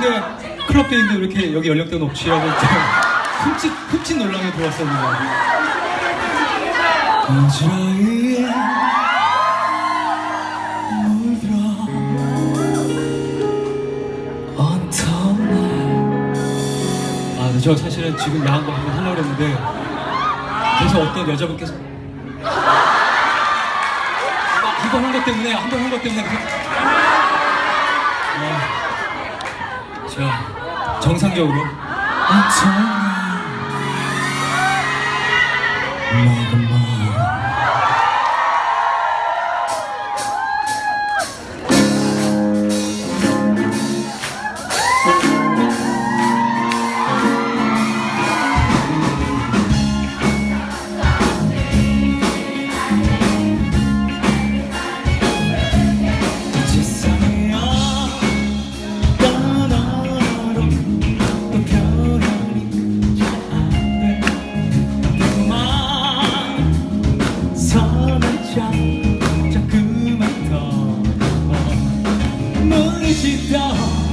데인데 클럽 데인데 왜 이렇게 여기 연령대 높지라고 좀 흠칫 흠칫 논란이 들어왔었는데 어지러이에 물들어 어떤 날 아, 저 사실은 지금 야한 거 한번 하려고 했는데 그래서 어떤 여자분께서 한번한것 때문에 한 번 한 것 때문에 그- 어, 자 정상적으로. 어떤 먹어봐 물리지도